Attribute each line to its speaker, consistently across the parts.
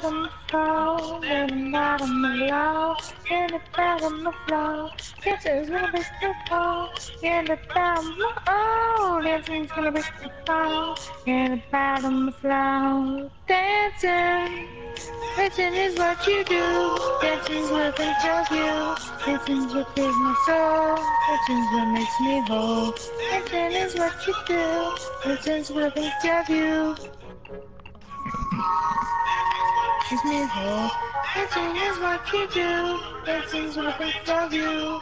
Speaker 1: bottom floor, in the bottom below, in the bottom of floor. Dancing's gonna be the fall, in the bottom of oh, dancing's gonna be the fall, in the bottom of floor. Dancing, dancing is what you do, dancing's what controls you, dancing's what gives my soul, dancing's what makes me whole. Dancing is what you do, dancing's what controls you. Makes me whole. Dancing is what you do. Dancing's what controls you.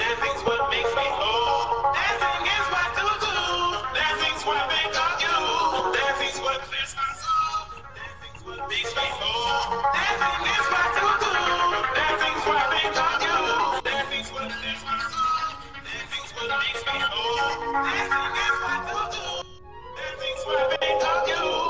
Speaker 2: Dancing's what makes me whole. Dancing is what to do. Dancing's what makes you. Dancing's what clears my soul. Dancing's what makes me whole. Dancing is what to do. Dancing's what makes you. Dancing's what makes me whole. Dancing is what to do. Dancing's what makes you.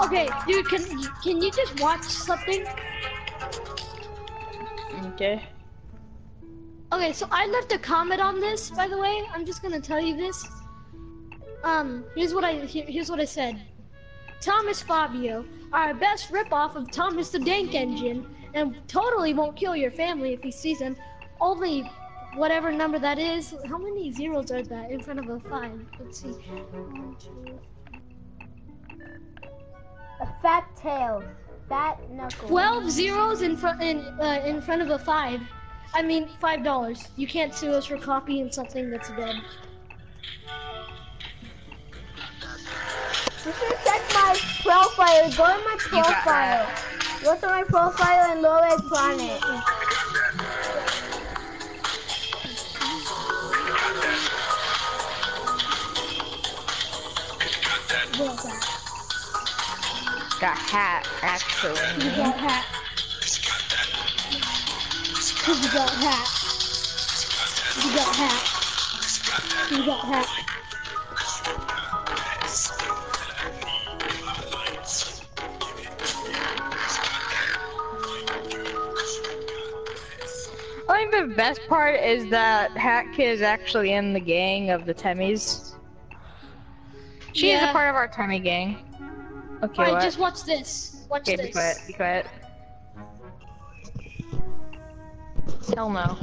Speaker 3: Okay, dude, can can you just watch something?
Speaker 1: Okay.
Speaker 3: Okay, so I left a comment on this, by the way. I'm just gonna tell you this. Um, here's what I here, here's what I said. Thomas Fabio, our best ripoff of Thomas the Dank Engine, and totally won't kill your family if he sees him. Only whatever number that is. How many zeros are that in front of a five? Let's see. One, two,
Speaker 4: fat tail. Fat knuckle.
Speaker 3: Twelve zeros in front in uh, in front of a five. I mean five dollars. You can't sue us for copying something that's dead.
Speaker 4: You should check my profile. Go to my profile. Go to my profile and lower at planet.
Speaker 1: Got hat, actually.
Speaker 3: You got hat. You got hat. You got hat. You got hat.
Speaker 1: I think the best part is that Hat Kid is actually in the gang of the Temmies. She is a part of our Temmy gang. Okay,
Speaker 3: Alright,
Speaker 1: what?
Speaker 3: just watch this. Watch
Speaker 1: okay, be
Speaker 3: this.
Speaker 1: quiet, be quiet. Hell no.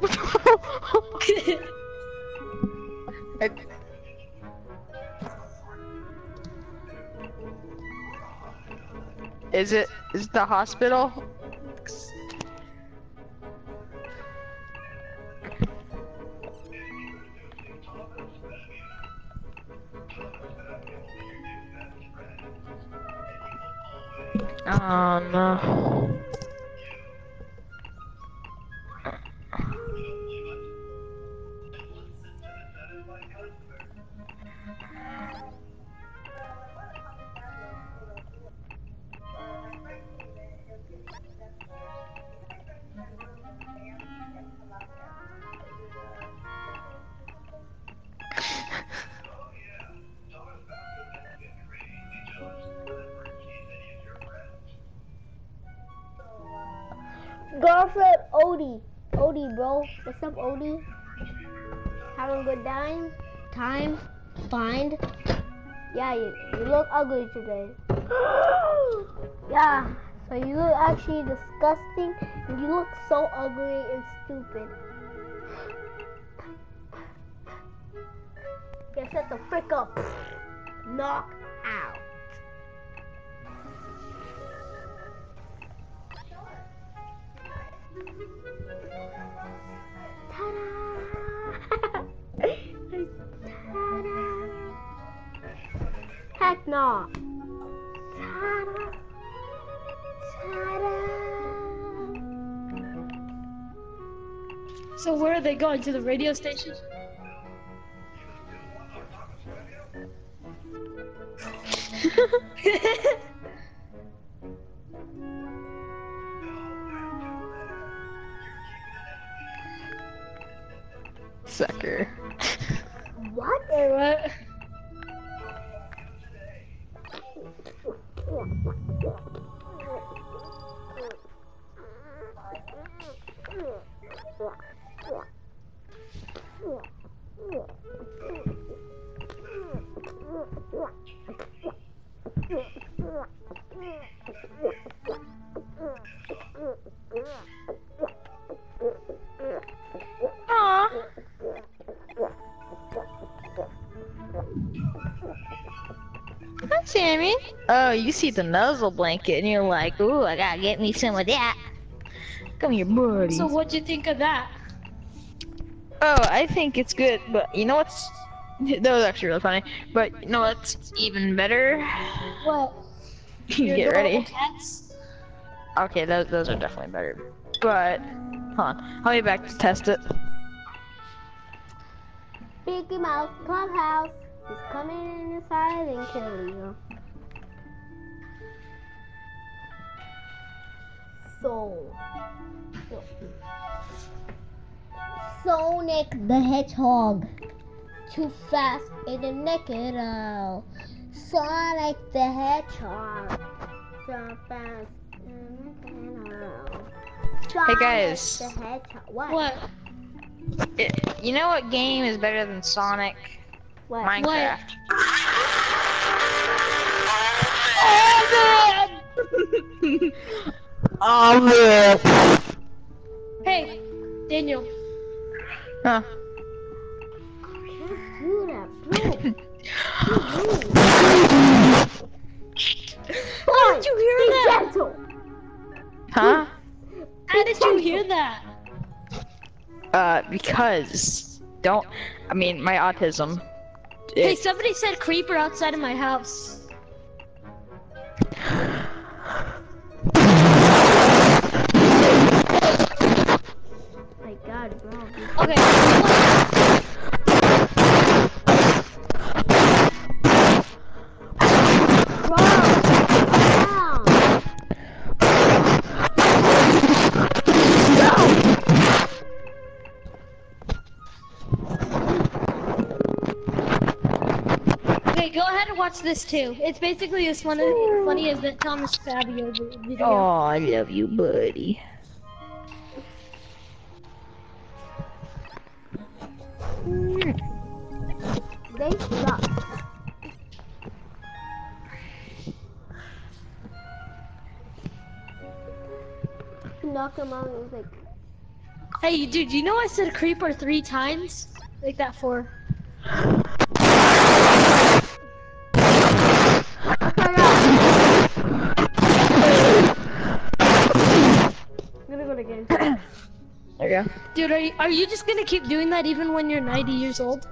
Speaker 1: Is it is it the hospital? Oh
Speaker 4: Girlfriend Odie. Odie, bro. What's up, Odie? Having a good time? Time? Find? Yeah, you, you look ugly today. yeah, so you look actually disgusting and you look so ugly and stupid. Get shut the frick up. Knock Ta-da! Ta-da! Heck no! Ta-da! Ta-da!
Speaker 3: So where are they going? To the radio station?
Speaker 1: Sammy. Oh, you see the nuzzle blanket and you're like, ooh, I gotta get me some of that. Come here, buddy.
Speaker 3: So what'd you think of that?
Speaker 1: Oh, I think it's good, but you know what's that was actually really funny. But you know what's even better?
Speaker 3: What? Your
Speaker 1: Get ready.
Speaker 3: Cats?
Speaker 1: Okay, those those are definitely better. But hold on, I'll be back to test it.
Speaker 4: Mickey Mouse Clubhouse is coming inside and kill you. So, so Sonic the Hedgehog, too fast in the naked out. Sonic the Hedgehog, so fast in the naked out. Sonic
Speaker 1: guys.
Speaker 4: The Hedgehog. What?
Speaker 3: What?
Speaker 1: It- you know what game is better than Sonic?
Speaker 4: What?
Speaker 1: Minecraft. Oh man.
Speaker 3: Hey, Daniel.
Speaker 1: Huh.
Speaker 4: Do that, bro.
Speaker 3: How did you hear
Speaker 4: Be
Speaker 3: that?
Speaker 4: gentle.
Speaker 1: Huh?
Speaker 3: How did you hear that?
Speaker 1: Uh, because don't. I mean, my autism.
Speaker 3: Hey, somebody said creeper outside of my house. Okay, go ahead and watch this too. It's basically as funny, funny as that Thomas Fabio video.
Speaker 1: oh, I love you, buddy.
Speaker 4: They suck. Knock him out and he's like,
Speaker 3: Hey, dude, you know I said creeper three times? Like that for.
Speaker 4: I'm gonna go again.
Speaker 1: There you go.
Speaker 3: Dude, are you, are you just gonna keep doing that even when you're 90 years old?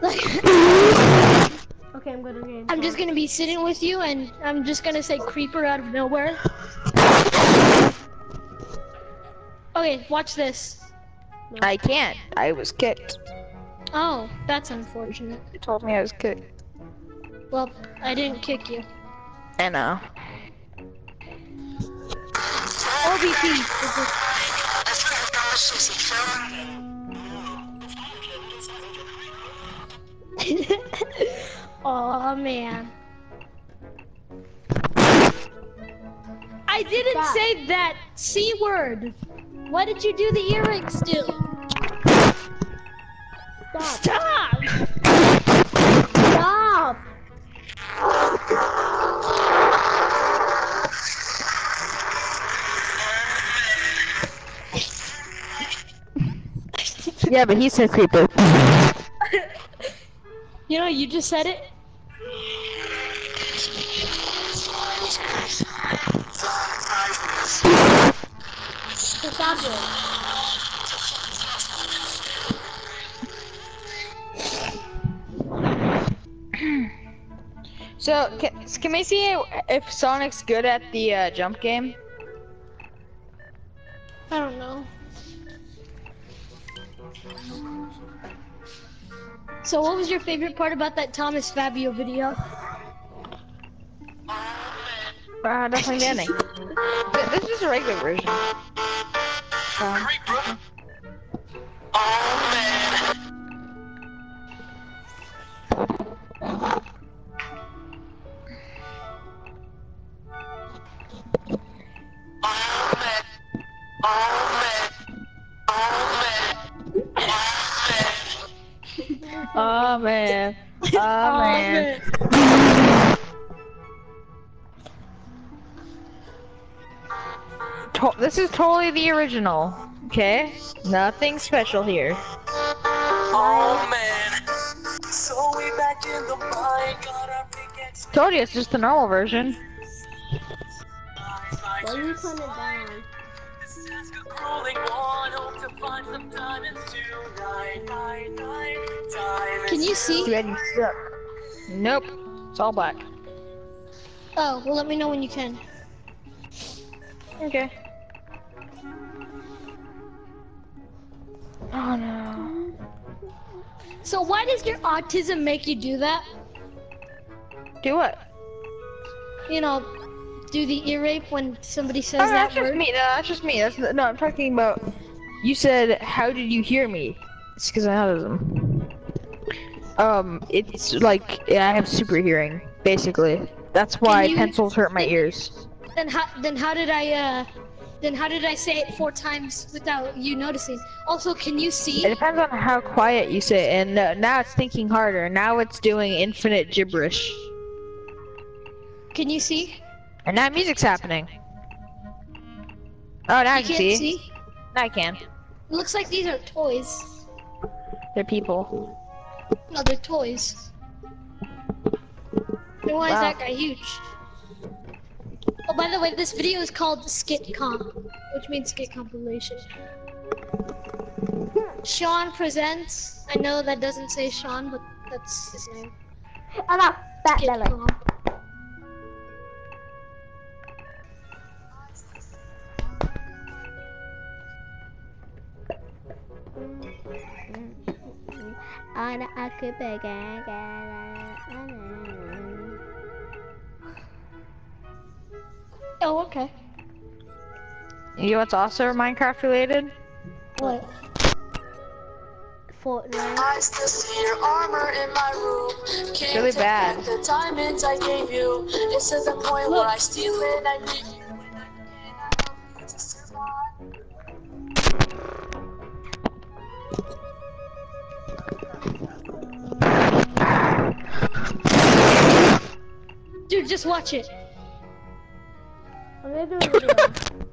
Speaker 3: Like,
Speaker 4: Okay, I'm going again.
Speaker 3: I'm just gonna be sitting with you and I'm just gonna say creeper out of nowhere. Okay, watch this.
Speaker 1: I can't. I was kicked.
Speaker 3: Oh, that's unfortunate.
Speaker 1: You told me I was kicked.
Speaker 3: Well, I didn't kick you.
Speaker 1: I know.
Speaker 3: OBP. oh man. I didn't
Speaker 4: Stop.
Speaker 3: say that C word. Why did you do the earrings do?
Speaker 4: Stop.
Speaker 3: Stop!
Speaker 4: Stop.
Speaker 1: Yeah, but he said creeper.
Speaker 3: You know, you just said it. Stop it.
Speaker 1: So, can, can we see if Sonic's good at the uh, jump game?
Speaker 3: I don't know. So what was your favorite part about that Thomas Fabio video?
Speaker 1: Uh, definitely getting. Th- This is a regular version. Um, is totally the original. Okay? Nothing special here.
Speaker 2: Oh man. So we back in the mine, got our pickaxe.
Speaker 1: Told you it's just the normal version.
Speaker 4: Why you turn it down?
Speaker 2: This task of crawling on, hope to find some diamonds tonight. Night, night, diamonds
Speaker 3: Can you see?
Speaker 1: Too bad you suck. Nope. It's all black.
Speaker 3: Oh, well let me know when you can.
Speaker 1: Okay. Oh no.
Speaker 3: So why does your autism make you do that?
Speaker 1: Do what?
Speaker 3: You know, do the ear rape when somebody says
Speaker 1: Oh,
Speaker 3: that
Speaker 1: that's just me. No, that's just me. That's no. I'm talking about. You said, "How did you hear me?" It's because I have autism. Um, it's like yeah, I have super hearing, basically. That's why
Speaker 3: you-
Speaker 1: pencils hurt my ears.
Speaker 3: Then how then how did I uh then how did I say it four times without you noticing? Also, can you see?
Speaker 1: It depends on how quiet you say, it, and uh, now it's thinking harder. Now it's doing infinite gibberish,
Speaker 3: Can you see?
Speaker 1: and now music's happening. Oh, now I
Speaker 3: You
Speaker 1: can
Speaker 3: can't
Speaker 1: see.
Speaker 3: see?
Speaker 1: Now I can.
Speaker 3: It looks like these are toys.
Speaker 1: They're people.
Speaker 3: No, they're toys. Then why is that guy huge? Oh, by the way, this video is called Skit Comp, which means skit compilation. Sean presents. I know that doesn't say Sean, but that's his name.
Speaker 4: I'm a fat
Speaker 3: Skit
Speaker 4: belly.
Speaker 3: Comp.
Speaker 4: Ana pegang
Speaker 3: Oh, okay.
Speaker 1: You know what's also Minecraft related?
Speaker 3: What?
Speaker 4: Fortnite.
Speaker 2: I still see your armor in my room. Can't
Speaker 1: Really bad.
Speaker 2: back The diamonds I gave you. It's to the point where I steal it. I leave you. And I can't you to survive.
Speaker 3: Dude, just watch it.
Speaker 4: I'm gonna do a video.